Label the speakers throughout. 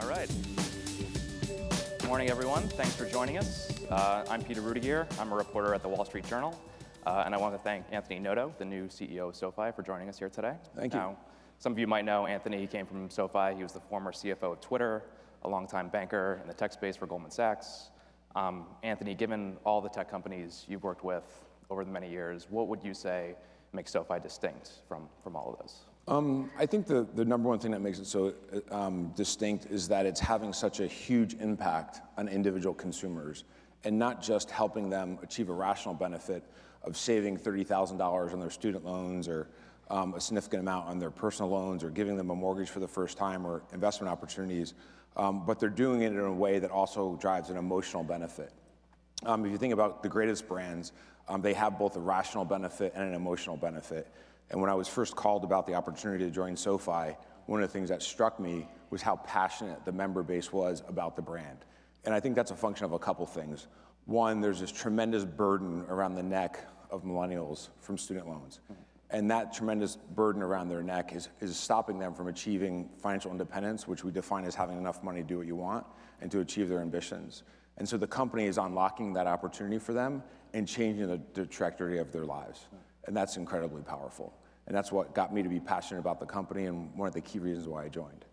Speaker 1: All right. Good morning, everyone. Thanks for joining us. Uh, I'm Peter Rudegeair. I'm a reporter at The Wall Street Journal. Uh, and I want to thank Anthony Noto, the new CEO of SoFi, for joining us here today.
Speaker 2: Thank you.
Speaker 1: Now, some of you might know Anthony. He came from SoFi. He was the former CFO of Twitter, a longtime banker in the tech space for Goldman Sachs. Um, Anthony, given all the tech companies you've worked with over the many years, what would you say makes SoFi distinct from, from all of those?
Speaker 2: Um, I think the number one thing that makes it so uh, um, distinct is that it's having such a huge impact on individual consumers and not just helping them achieve a rational benefit of saving $30,000 on their student loans or um, a significant amount on their personal loans or giving them a mortgage for the first time or investment opportunities, but they're doing it in a way that also drives an emotional benefit. If you think about the greatest brands, they have both a rational benefit and an emotional benefit. And when I was first called about the opportunity to join SoFi, one of the things that struck me was how passionate the member base was about the brand. And I think that's a function of a couple things. One, there's this tremendous burden around the neck of millennials from student loans. And that tremendous burden around their neck is stopping them from achieving financial independence, which we define as having enough money to do what you want and to achieve their ambitions. And so the company is unlocking that opportunity for them and changing the trajectory of their lives. And that's incredibly powerful. And that's what got me to be passionate about the company and one of the key reasons why I joined.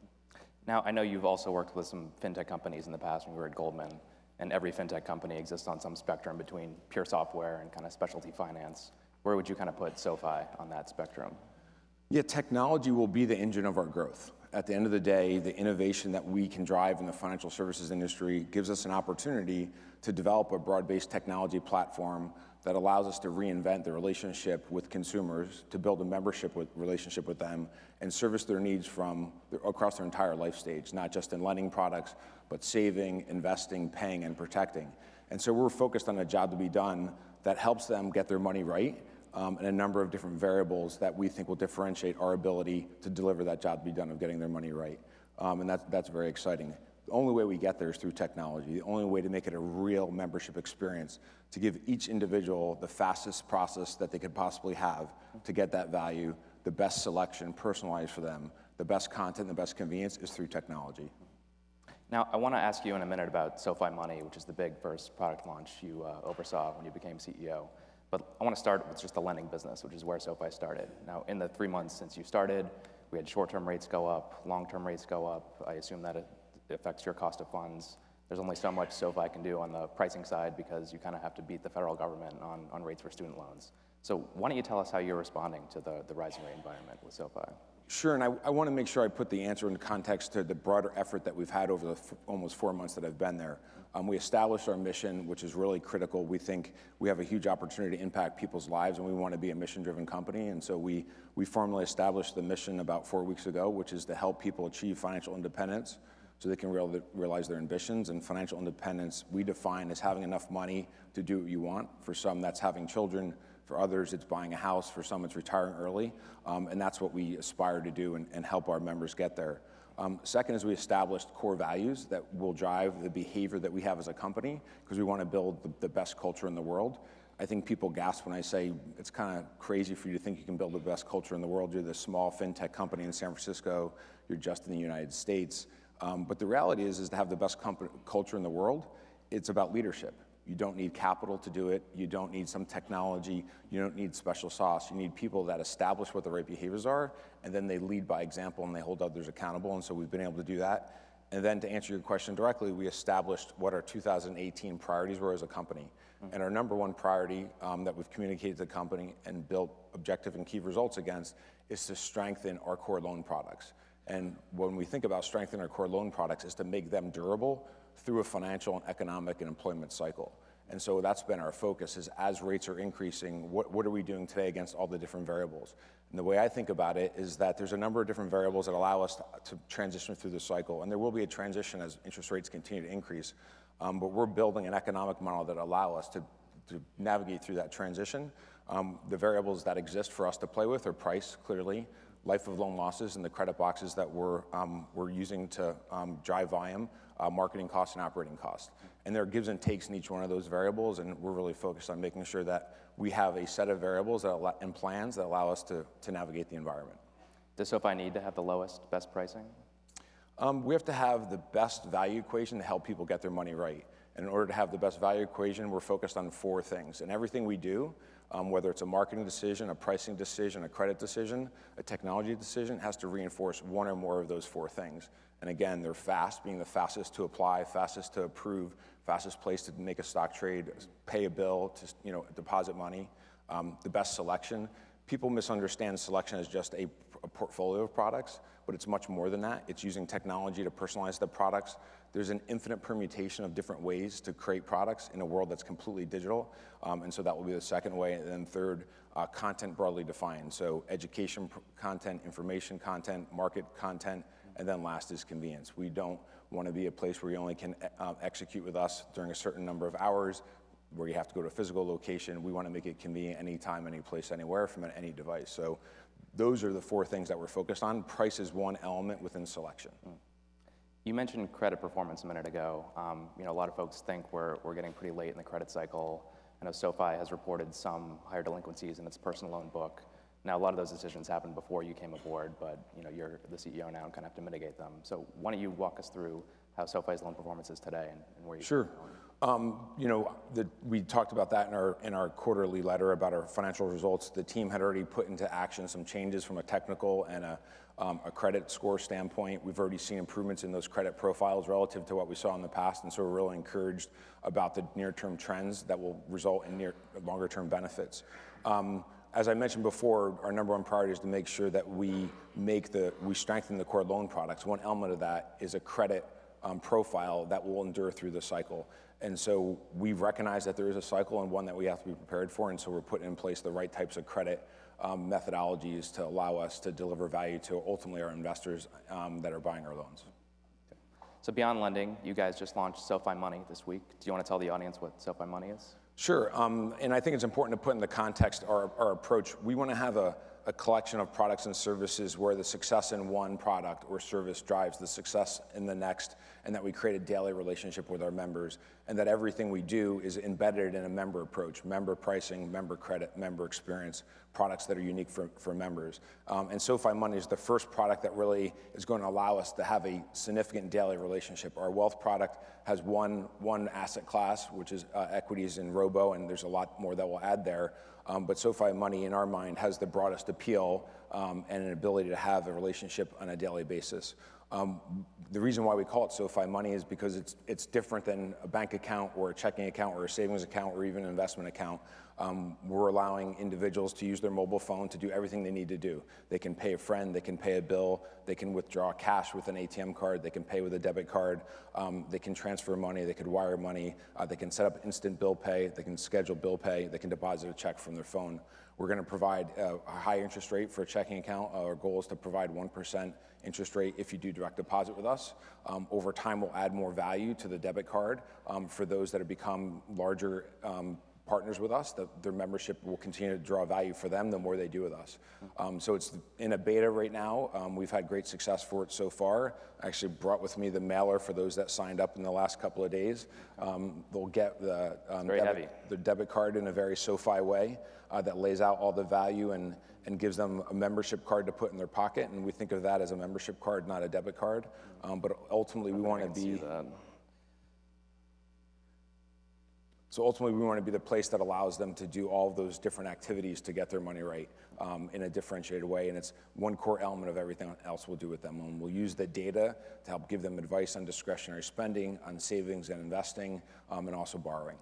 Speaker 1: Now, I know you've also worked with some fintech companies in the past when you were at Goldman. And every fintech company exists on some spectrum between pure software and kind of specialty finance. Where would you kind of put SoFi on that spectrum?
Speaker 2: Yeah, technology will be the engine of our growth. At the end of the day, the innovation that we can drive in the financial services industry gives us an opportunity to develop a broad-based technology platform that allows us to reinvent the relationship with consumers, to build a membership relationship with them, and service their needs from across their entire life stage, not just in lending products, but saving, investing, paying, and protecting. And so we're focused on a job to be done that helps them get their money right um, and a number of different variables that we think will differentiate our ability to deliver that job to be done of getting their money right. Um, and that's very exciting. The only way we get there is through technology. The only way to make it a real membership experience, to give each individual the fastest process that they could possibly have to get that value, the best selection personalized for them, the best content, the best convenience is through technology.
Speaker 1: Now, I want to ask you in a minute about SoFi Money, which is the big first product launch you uh, oversaw when you became CEO. But I want to start with just the lending business, which is where SoFi started. Now, in the three months since you started, we had short-term rates go up, long-term rates go up. I assume that affects your cost of funds. There's only so much SoFi can do on the pricing side because you kind of have to beat the federal government on on rates for student loans. So why don't you tell us how you're responding to the the rising rate environment with SoFi?
Speaker 2: Sure. And I want to make sure I put the answer in context to the broader effort that we've had over the almost four months that I've been there. Um, we established our mission, which is really critical. We think we have a huge opportunity to impact people's lives, and we want to be a mission-driven company. And so we, we formally established the mission about four weeks ago, which is to help people achieve financial independence so they can realize their ambitions. And financial independence, we define as having enough money to do what you want. For some, that's having children. For others, it's buying a house. For some, it's retiring early. Um, and that's what we aspire to do and help our members get there. Um, second is we established core values that will drive the behavior that we have as a company because we want to build the best culture in the world. I think people gasp when I say it's kind of crazy for you to think you can build the best culture in the world. You're this small fintech company in San Francisco. You're just in the United States. Um, but the reality is is to have the best culture in the world, it's about leadership. You don't need capital to do it. You don't need some technology. You don't need special sauce. You need people that establish what the right behaviors are, and then they lead by example and they hold others accountable. And so we've been able to do that. And then to answer your question directly, we established what our 2018 priorities were as a company. Mm-hmm. And our number one priority um, that we've communicated to the company and built objective and key results against is to strengthen our core loan products. And when we think about strengthening our core loan products, is to make them durable through a financial and economic and employment cycle. And so that's been our focus is as rates are increasing, what are we doing today against all the different variables? And the way I think about it is that there's a number of different variables that allow us to transition through the cycle. And there will be a transition as interest rates continue to increase. Um, but we're building an economic model that allow us to navigate through that transition. Um, the variables that exist for us to play with are price, clearly, life of loan losses and the credit boxes that we're um, we're using to um, drive volume, uh, marketing costs, and operating costs. And there are gives and takes in each one of those variables. And we're really focused on making sure that we have a set of variables that and plans that allow us to navigate the environment.
Speaker 1: Does SoFi need to have the lowest, best pricing?
Speaker 2: Um, we have to have the best value equation to help people get their money right. And in order to have the best value equation, we're focused on four things. And everything we do, um, whether it's a marketing decision, a pricing decision, a credit decision, a technology decision, has to reinforce one or more of those four things. And again, they're fast, being the fastest to apply, fastest to approve, fastest place to make a stock trade, pay a bill, to you know, deposit money, um, the best selection. People misunderstand selection as just a, a portfolio of products, but it's much more than that. It's using technology to personalize the products. There's an infinite permutation of different ways to create products in a world that's completely digital. Um, and so that will be the second way. And then third, uh, content broadly defined. So education content, information content, market content, and then last is convenience. We don't want to be a place where you only can uh, execute with us during a certain number of hours, where you have to go to a physical location. We want to make it convenient anytime, any place, anywhere from any device. So those are the four things that we're focused on. Price is one element within selection. Mm.
Speaker 1: You mentioned credit performance a minute ago. Um, you know, a lot of folks think we're, we're getting pretty late in the credit cycle. I know SoFi has reported some higher delinquencies in its personal loan book. Now, a lot of those decisions happened before you came aboard, but you know, you're the CEO now and kind of have to mitigate them. So why don't you walk us through how SoFi's loan performance is today and, and where you
Speaker 2: Sure. Um, you know, the, we talked about that in our, in our quarterly letter about our financial results. The team had already put into action some changes from a technical and a, um, a credit score standpoint. We've already seen improvements in those credit profiles relative to what we saw in the past, and so we're really encouraged about the near-term trends that will result in near, longer-term benefits. Um, as I mentioned before, our number one priority is to make sure that we make the, we strengthen the core loan products. One element of that is a credit um, profile that will endure through the cycle. And so we recognize that there is a cycle and one that we have to be prepared for. And so we're putting in place the right types of credit um, methodologies to allow us to deliver value to ultimately our investors um, that are buying our loans.
Speaker 1: So beyond lending, you guys just launched SoFi Money this week. Do you want to tell the audience what SoFi Money is?
Speaker 2: Sure, um, and I think it's important to put in the context our, our approach. We want to have a, a collection of products and services where the success in one product or service drives the success in the next, and that we create a daily relationship with our members, and that everything we do is embedded in a member approach member pricing, member credit, member experience, products that are unique for, for members. Um, and SoFi Money is the first product that really is going to allow us to have a significant daily relationship. Our wealth product has one, one asset class, which is uh, equities and robo, and there's a lot more that we'll add there. Um, but SoFi Money, in our mind, has the broadest appeal um, and an ability to have a relationship on a daily basis. Um, the reason why we call it SoFi Money is because it's, it's different than a bank account or a checking account or a savings account or even an investment account. Um, we're allowing individuals to use their mobile phone to do everything they need to do. They can pay a friend, they can pay a bill, they can withdraw cash with an ATM card, they can pay with a debit card, um, they can transfer money, they could wire money, uh, they can set up instant bill pay, they can schedule bill pay, they can deposit a check from their phone. We're going to provide a, a high interest rate for a checking account. Uh, our goal is to provide 1% interest rate if you do direct deposit with us. Um, over time, we'll add more value to the debit card um, for those that have become larger um, partners with us, that their membership will continue to draw value for them the more they do with us. Um, so it's in a beta right now. Um, we've had great success for it so far. I actually brought with me the mailer for those that signed up in the last couple of days. Um, they'll get the,
Speaker 1: um, debit,
Speaker 2: the debit card in a very SoFi way uh, that lays out all the value and, and gives them a membership card to put in their pocket. And we think of that as a membership card, not a debit card. Um, but ultimately, we want to be So ultimately, we want to be the place that allows them to do all those different activities to get their money right um, in a differentiated way. And it's one core element of everything else we'll do with them. And we'll use the data to help give them advice on discretionary spending, on savings and investing, um, and also borrowing.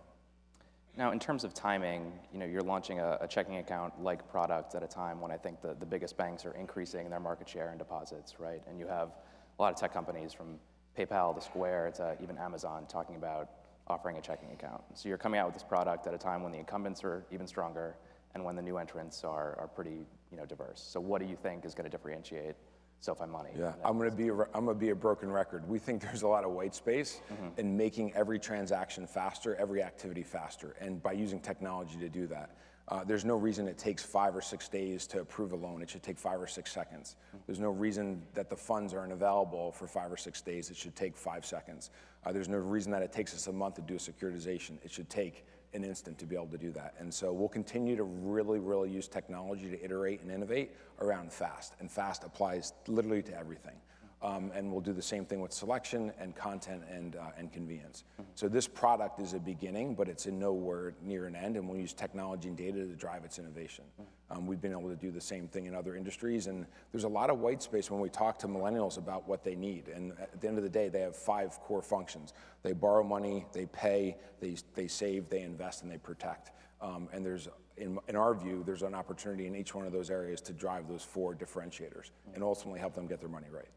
Speaker 1: Now, in terms of timing, you know, you're launching a, a checking account-like product at a time when I think the, the biggest banks are increasing their market share in deposits, right? And you have a lot of tech companies from PayPal to Square to even Amazon talking about offering a checking account. So you're coming out with this product at a time when the incumbents are even stronger and when the new entrants are, are pretty you know, diverse. So what do you think is going to differentiate SoFi Money?
Speaker 2: Yeah, I'm going to be a, I'm going to be a broken record. We think there's a lot of white space mm-hmm. in making every transaction faster, every activity faster, and by using technology to do that. Uh, there's no reason it takes five or six days to approve a loan. It should take five or six seconds. There's no reason that the funds aren't available for five or six days. It should take five seconds. Uh, there's no reason that it takes us a month to do a securitization. It should take an instant to be able to do that. And so we'll continue to really, really use technology to iterate and innovate around fast. And fast applies literally to everything. Um, and we'll do the same thing with selection and content and, uh, and convenience. So this product is a beginning, but it's in nowhere near an end, and we'll use technology and data to drive its innovation. Um, we've been able to do the same thing in other industries, and there's a lot of white space when we talk to millennials about what they need. And at the end of the day, they have five core functions. They borrow money, they pay, they, they save, they invest, and they protect. Um, and there's, in, in our view, there's an opportunity in each one of those areas to drive those four differentiators and ultimately help them get their money right.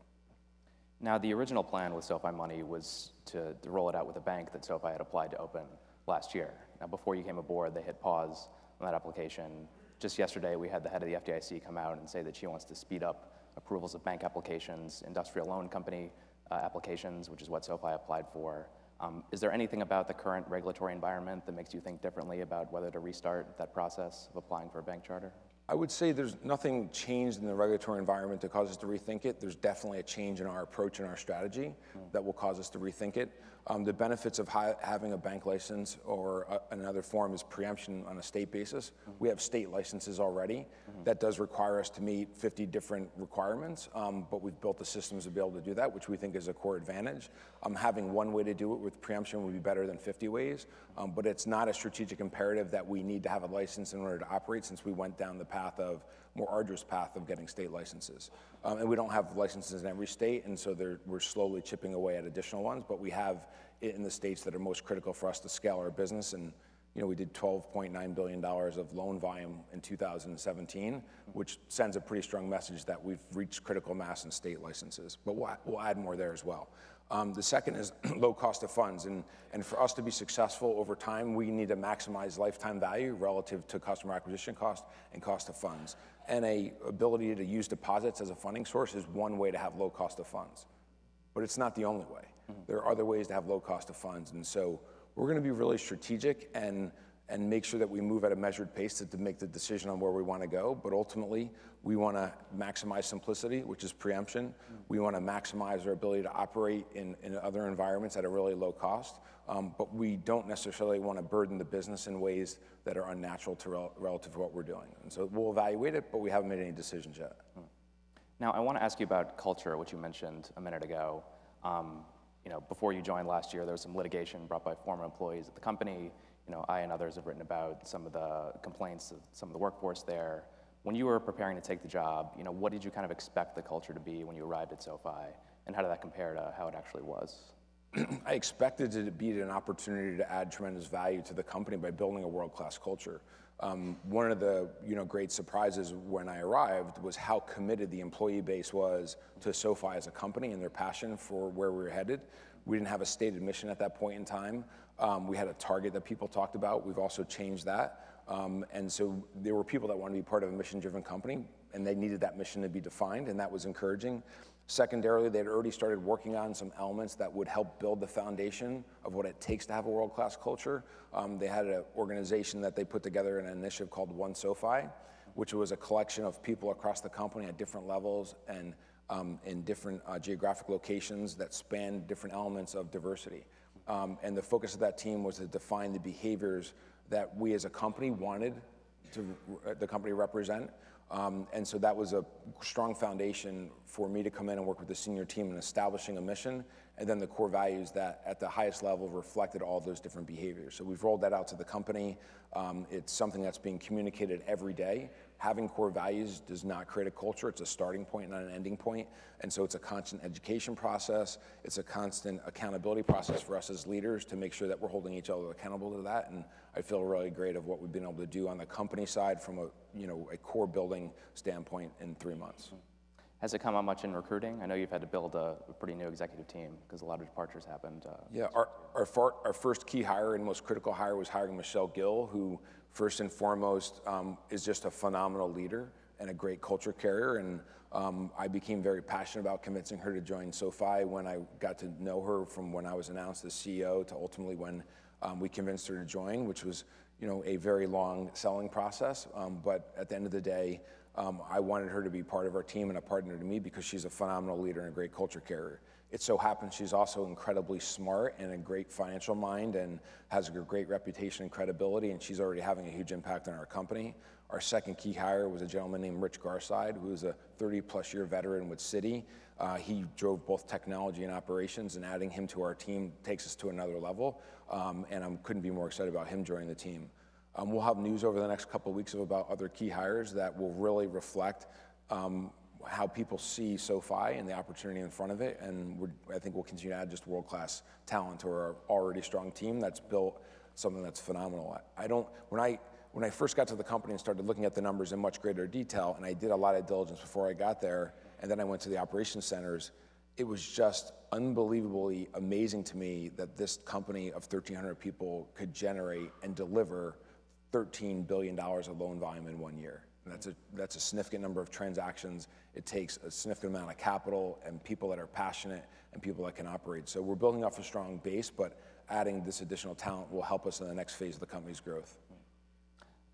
Speaker 1: Now, the original plan with SoFi Money was to, to roll it out with a bank that SoFi had applied to open last year. Now, before you came aboard, they hit pause on that application. Just yesterday, we had the head of the FDIC come out and say that she wants to speed up approvals of bank applications, industrial loan company uh, applications, which is what SoFi applied for. Um, is there anything about the current regulatory environment that makes you think differently about whether to restart that process of applying for a bank charter?
Speaker 2: I would say there's nothing changed in the regulatory environment to cause us to rethink it. There's definitely a change in our approach and our strategy that will cause us to rethink it. Um, the benefits of having a bank license or a, another form is preemption on a state basis. We have state licenses already. That does require us to meet 50 different requirements, um, but we've built the systems to be able to do that, which we think is a core advantage. Um, having one way to do it with preemption would be better than 50 ways, um, but it's not a strategic imperative that we need to have a license in order to operate since we went down the path of more arduous path of getting state licenses. Um, and we don't have licenses in every state, and so we're slowly chipping away at additional ones, but we have it in the states that are most critical for us to scale our business. And you know, we did $12.9 billion of loan volume in 2017, which sends a pretty strong message that we've reached critical mass in state licenses. But we'll, we'll add more there as well. Um, the second is low cost of funds. And, and for us to be successful over time, we need to maximize lifetime value relative to customer acquisition cost and cost of funds. And a ability to use deposits as a funding source is one way to have low cost of funds. But it's not the only way. Mm-hmm. There are other ways to have low cost of funds. And so we're going to be really strategic and and make sure that we move at a measured pace to, to make the decision on where we want to go. But ultimately, we want to maximize simplicity, which is preemption. Mm-hmm. We want to maximize our ability to operate in, in other environments at a really low cost. Um, but we don't necessarily want to burden the business in ways that are unnatural to rel- relative to what we're doing. And so we'll evaluate it, but we haven't made any decisions yet. Mm.
Speaker 1: Now, I want to ask you about culture, which you mentioned a minute ago. Um, you know, before you joined last year, there was some litigation brought by former employees at the company. You know, I and others have written about some of the complaints of some of the workforce there. When you were preparing to take the job, you know, what did you kind of expect the culture to be when you arrived at SoFi, and how did that compare to how it actually was?
Speaker 2: I expected it to be an opportunity to add tremendous value to the company by building a world-class culture. Um, one of the you know great surprises when I arrived was how committed the employee base was to SoFi as a company and their passion for where we were headed. We didn't have a stated mission at that point in time. Um, we had a target that people talked about. We've also changed that. Um, and so there were people that wanted to be part of a mission-driven company, and they needed that mission to be defined, and that was encouraging. Secondarily, they had already started working on some elements that would help build the foundation of what it takes to have a world-class culture. Um, they had an organization that they put together in an initiative called One SoFi, which was a collection of people across the company at different levels and um, in different uh, geographic locations that span different elements of diversity. Um, and the focus of that team was to define the behaviors that we as a company wanted to, uh, the company represent um, and so that was a strong foundation for me to come in and work with the senior team in establishing a mission and then the core values that at the highest level reflected all those different behaviors. So we've rolled that out to the company. Um, it's something that's being communicated every day. Having core values does not create a culture. It's a starting point, not an ending point. And so it's a constant education process. It's a constant accountability process for us as leaders to make sure that we're holding each other accountable to that. And I feel really great of what we've been able to do on the company side from a, you know, a core building standpoint in three months.
Speaker 1: Has it come out much in recruiting? I know you've had to build a, a pretty new executive team because a lot of departures happened. Uh,
Speaker 2: yeah, our, our, far, our, first key hire and most critical hire was hiring Michelle Gill, who first and foremost um, is just a phenomenal leader and a great culture carrier. And um, I became very passionate about convincing her to join SoFi when I got to know her from when I was announced as CEO to ultimately when um, we convinced her to join, which was you know, a very long selling process. Um, but at the end of the day, um, I wanted her to be part of our team and a partner to me because she's a phenomenal leader and a great culture carrier. It so happens she's also incredibly smart and a great financial mind and has a great reputation and credibility, and she's already having a huge impact on our company. Our second key hire was a gentleman named Rich Garside, who is a 30-plus year veteran with Citi. Uh, he drove both technology and operations, and adding him to our team takes us to another level. Um, and I couldn't be more excited about him joining the team. Um, we'll have news over the next couple of weeks about other key hires that will really reflect um, how people see SoFi and the opportunity in front of it. And I think we'll continue to add just world-class talent to our already strong team that's built something that's phenomenal. I don't when I when I first got to the company and started looking at the numbers in much greater detail, and I did a lot of diligence before I got there, and then I went to the operations centers. It was just unbelievably amazing to me that this company of 1,300 people could generate and deliver $13 billion of loan volume in one year. And that's a, that's a significant number of transactions. It takes a significant amount of capital and people that are passionate and people that can operate. So we're building off a strong base, but adding this additional talent will help us in the next phase of the company's growth.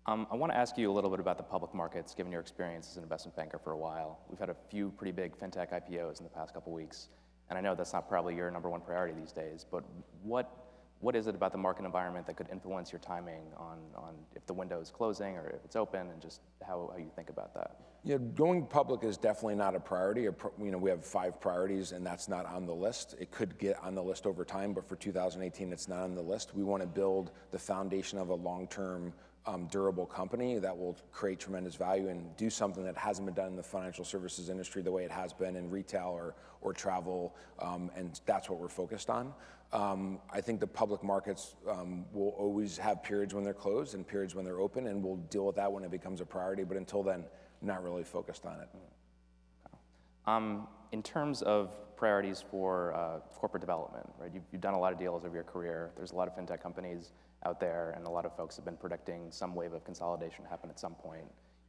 Speaker 1: Um, I want to ask you a little bit about the public markets, given your experience as an investment banker for a while. We've had a few pretty big fintech IPOs in the past couple weeks, and I know that's not probably your number one priority these days, but what what is it about the market environment that could influence your timing on, on if the window is closing or if it's open and just how, how you think about that?
Speaker 2: Yeah, going public is definitely not a priority. You know, we have five priorities and that's not on the list. It could get on the list over time, but for 2018, it's not on the list. We want to build the foundation of a long-term um, durable company that will create tremendous value and do something that hasn't been done in the financial services industry the way it has been in retail or, or travel, um, and that's what we're focused on. Um, I think the public markets um, will always have periods when they're closed and periods when they're open, and we'll deal with that when it becomes a priority. But until then, not really focused on it.
Speaker 1: Um, in terms of priorities for uh, corporate development, right? You've, you've, done a lot of deals over your career. There's a lot of fintech companies out there, and a lot of folks have been predicting some wave of consolidation happen at some point.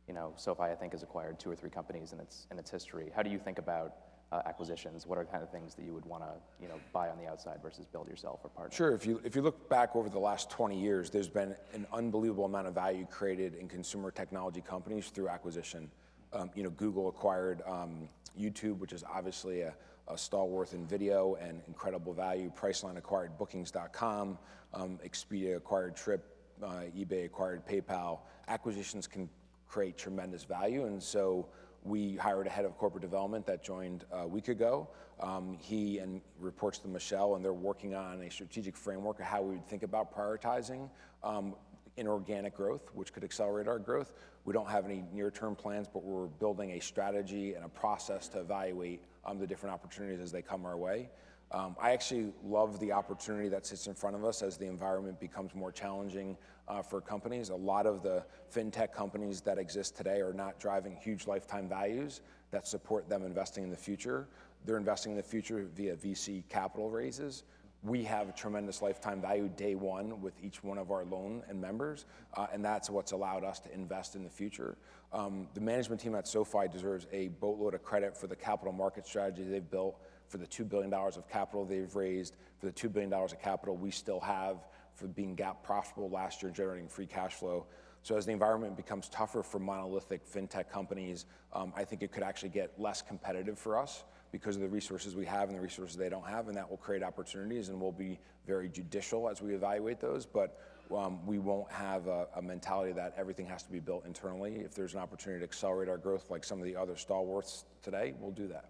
Speaker 1: You know, SoFi I think has acquired two or three companies in its in its history. How do you think about uh, acquisitions? What are kind of things that you would want to, you know, buy on the outside versus build yourself or partner?
Speaker 2: Sure. If you if you look back over the last 20 years, there's been an unbelievable amount of value created in consumer technology companies through acquisition. Um, you know, Google acquired um, YouTube, which is obviously a, a, stalwart in video and incredible value. Priceline acquired Bookings.com. Um, Expedia acquired Trip. Uh, eBay acquired PayPal. Acquisitions can create tremendous value, and so we hired a head of corporate development that joined a week ago. Um, he and reports to Michelle, and they're working on a strategic framework of how we would think about prioritizing um, inorganic growth, which could accelerate our growth. We don't have any near-term plans, but we're building a strategy and a process to evaluate um, the different opportunities as they come our way. Um, I actually love the opportunity that sits in front of us as the environment becomes more challenging uh, for companies. A lot of the fintech companies that exist today are not driving huge lifetime values that support them investing in the future. They're investing in the future via VC capital raises. We have tremendous lifetime value day one with each one of our loan and members, uh, and that's what's allowed us to invest in the future. Um, the management team at SoFi deserves a boatload of credit for the capital market strategy they've built for the $2 billion of capital they've raised, for the $2 billion of capital we still have, for being GAAP profitable last year, generating free cash flow. So as the environment becomes tougher for monolithic fintech companies, um, I think it could actually get less competitive for us because of the resources we have and the resources they don't have, and that will create opportunities, and we'll be very judicial as we evaluate those. But um, we won't have a, a, mentality that everything has to be built internally. If there's an opportunity to accelerate our growth like some of the other stalwarts today, we'll do that.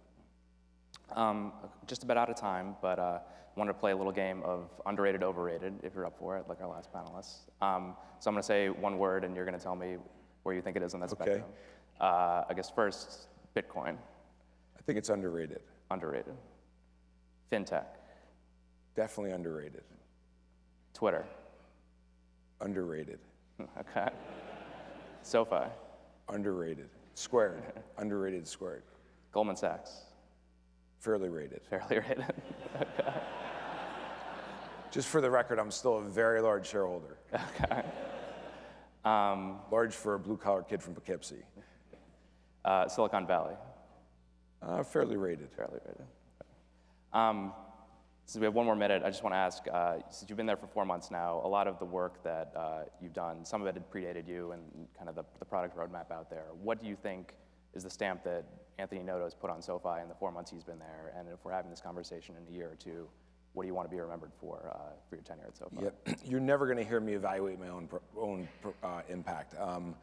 Speaker 1: Um, just about out of time, but uh, wanted to play a little game of underrated, overrated, if you're up for it, like our last panelists. Um, so I'm going to say one word, and you're going to tell me where you think it is on that
Speaker 2: okay.
Speaker 1: spectrum. Uh, I guess first, Bitcoin.
Speaker 2: I think it's underrated.
Speaker 1: Underrated. FinTech.
Speaker 2: Definitely underrated.
Speaker 1: Twitter.
Speaker 2: Underrated.
Speaker 1: okay. SoFi.
Speaker 2: Underrated. Squared. underrated squared.
Speaker 1: Goldman Sachs.
Speaker 2: Fairly rated.
Speaker 1: Fairly rated. okay.
Speaker 2: Just for the record, I'm still a very large shareholder.
Speaker 1: Okay. Um,
Speaker 2: large for a blue collar kid from Poughkeepsie.
Speaker 1: Uh, Silicon Valley.
Speaker 2: Uh, fairly rated.
Speaker 1: Fairly rated. Um, since we have one more minute, I just want to ask, uh, since you've been there for four months now, a lot of the work that uh, you've done, some of it had predated you and kind of the, the product roadmap out there. What do you think is the stamp that Anthony Noto has put on SoFi in the four months he's been there? And if we're having this conversation in a year or two, what do you want to be remembered for uh, for your tenure at SoFi?
Speaker 2: Yep. You're never going to hear me evaluate my own, own uh, impact. Um,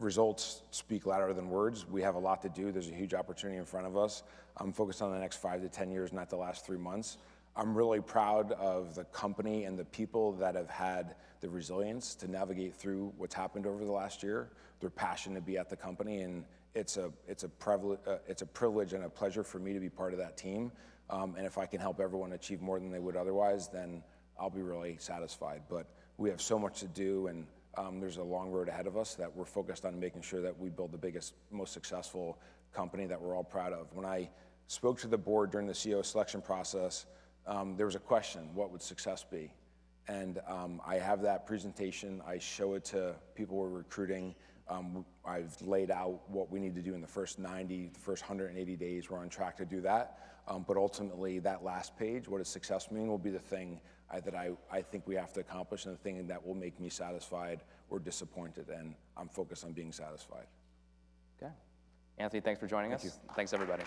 Speaker 2: results speak louder than words. We have a lot to do. There's a huge opportunity in front of us. I'm focused on the next five to 10 years, not the last three months. I'm really proud of the company and the people that have had the resilience to navigate through what's happened over the last year. Their passion to be at the company, and it's a, it's a, privilege, uh, it's a privilege and a pleasure for me to be part of that team. Um, and if I can help everyone achieve more than they would otherwise, then I'll be really satisfied. But we have so much to do, and there's a long road ahead of us that we're focused on making sure that we build the biggest, most successful company that we're all proud of. When I spoke to the board during the CEO selection process, um, there was a question what would success be? And um, I have that presentation. I show it to people we're recruiting. Um, I've laid out what we need to do in the first 90, the first 180 days. We're on track to do that. Um, but ultimately, that last page, what does success mean, will be the thing I, that I, I think we have to accomplish and the thing that will make me satisfied or disappointed. And I'm focused on being satisfied.
Speaker 1: Okay. Anthony, thanks for joining us. Thanks, everybody.